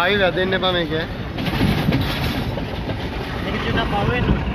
ආයෙ වැදෙන්න එපා මේක. මේක චුට්ටක් පව වෙන්න ඕනේ.